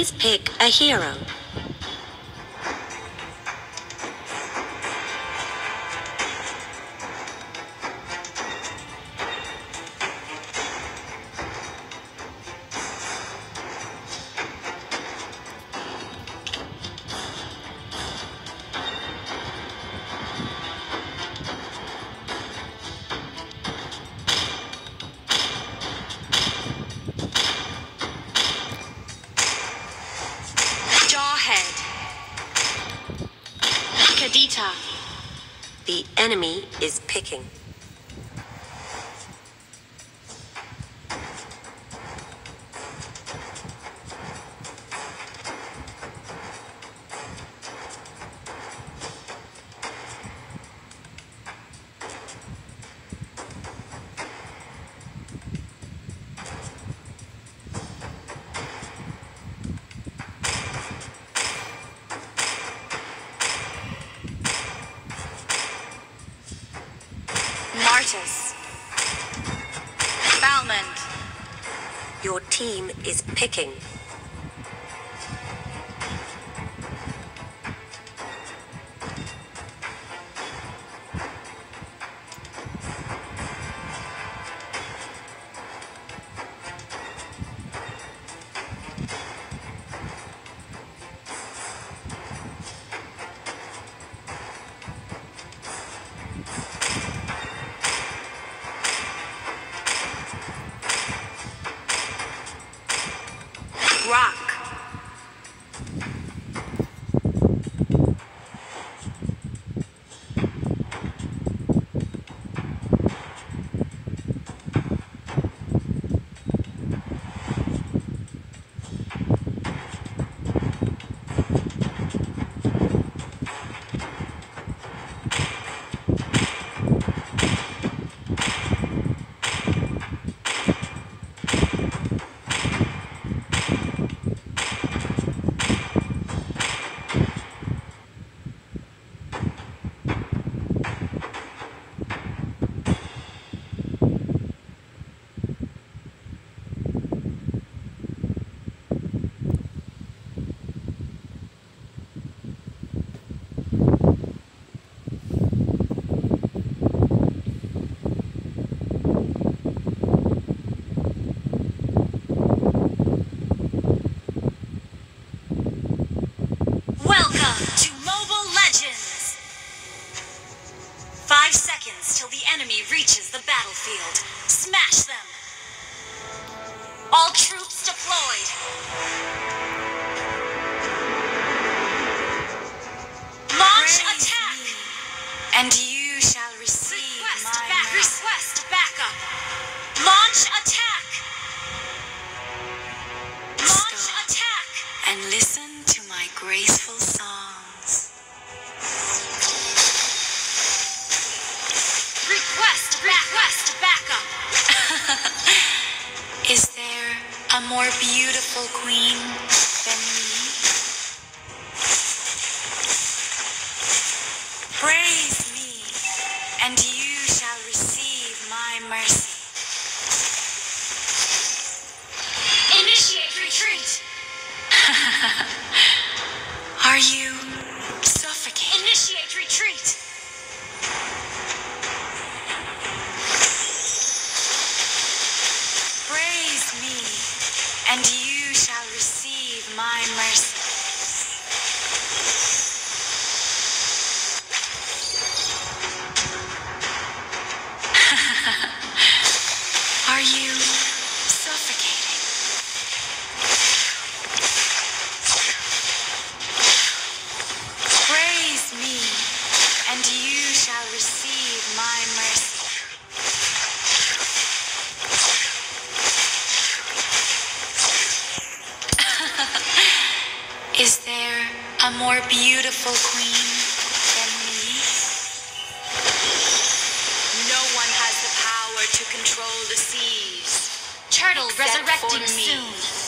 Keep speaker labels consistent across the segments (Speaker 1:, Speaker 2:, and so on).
Speaker 1: Please pick a hero. Is is picking.
Speaker 2: Seconds till the enemy reaches the battlefield. Smash them! All troops deployed! Launch attack! And you shall receive Request my back Request backup! Launch attack! A more beautiful queen than me? Praise me, and you shall receive my mercy. Initiate retreat! Are you suffocating? Initiate retreat! Praise me, and you shall receive my mercy. Are you suffocating? Praise me, and you shall receive my mercy. Is there a more beautiful queen than me? No one has the power to control the seas.
Speaker 3: Turtle resurrecting soon.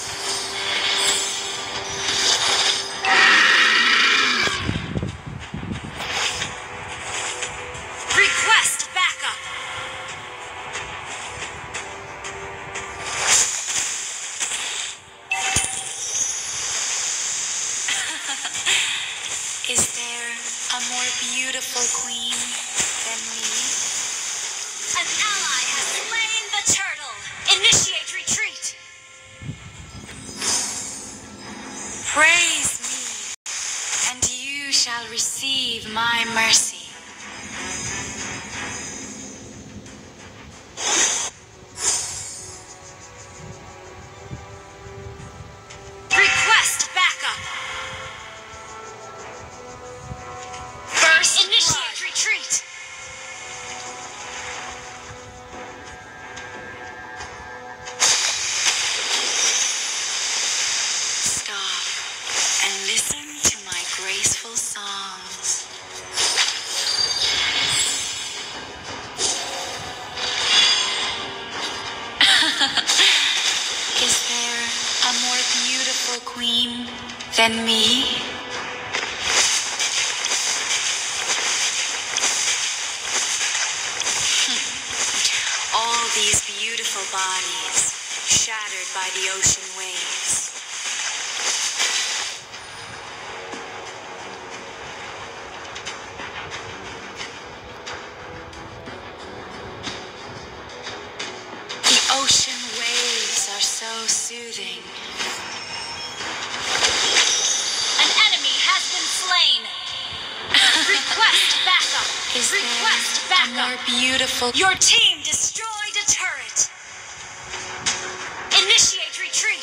Speaker 2: Is there a more beautiful queen than me? An ally has slain the turtle. Initiate retreat. Praise me, and you shall receive my mercy. And me. is Request backup. More beautiful. Your team destroyed a turret. Initiate retreat.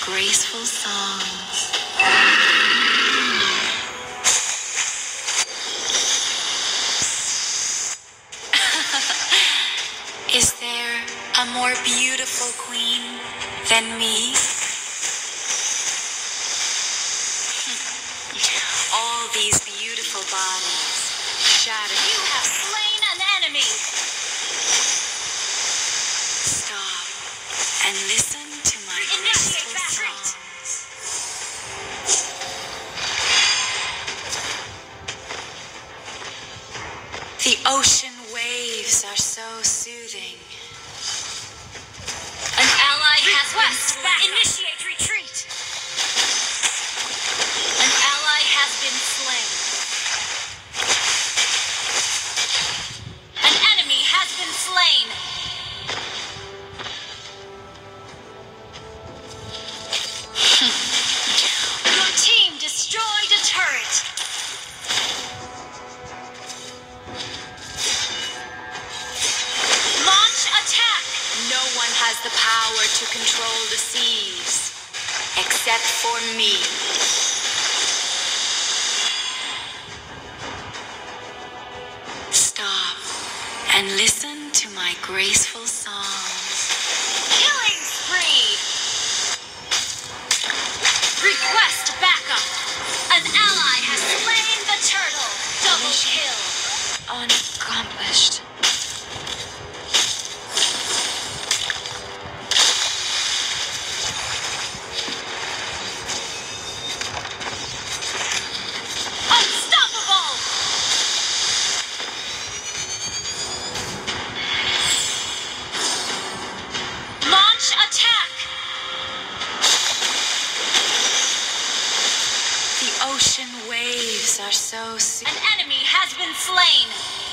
Speaker 2: graceful songs. Is there a more beautiful queen than me? All these beautiful bodies shattered. You have slain an enemy! Stop and listen. Request that Initiate. me. Stop and listen to my graceful song. ocean waves are so... An enemy has been slain!